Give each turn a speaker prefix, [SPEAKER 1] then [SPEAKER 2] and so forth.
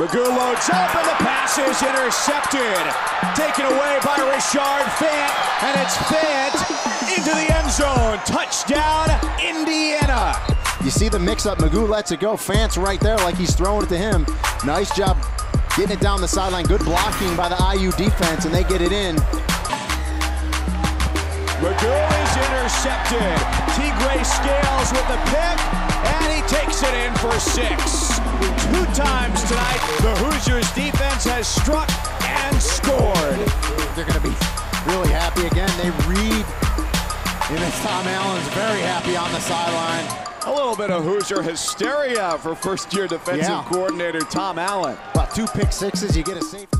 [SPEAKER 1] McGough loads up and the pass is intercepted. Taken away by Rashard Fant, and it's Fant into the end zone. Touchdown, Indiana.
[SPEAKER 2] You see the mix-up. McGough lets it go. Fant's right there like he's throwing it to him. Nice job getting it down the sideline. Good blocking by the IU defense, and they get it in.
[SPEAKER 1] McGough intercepted. Tegray Scales with the pick, and he takes it in for six. Two times tonight, the Hoosiers defense has struck and scored.
[SPEAKER 2] They're going to be really happy again. They read, and it's Tom Allen's very happy on the sideline.
[SPEAKER 1] A little bit of Hoosier hysteria for first-year defensive
[SPEAKER 2] Yeah.
[SPEAKER 1] coordinator Tom Allen.
[SPEAKER 2] About two pick sixes, you get a safety.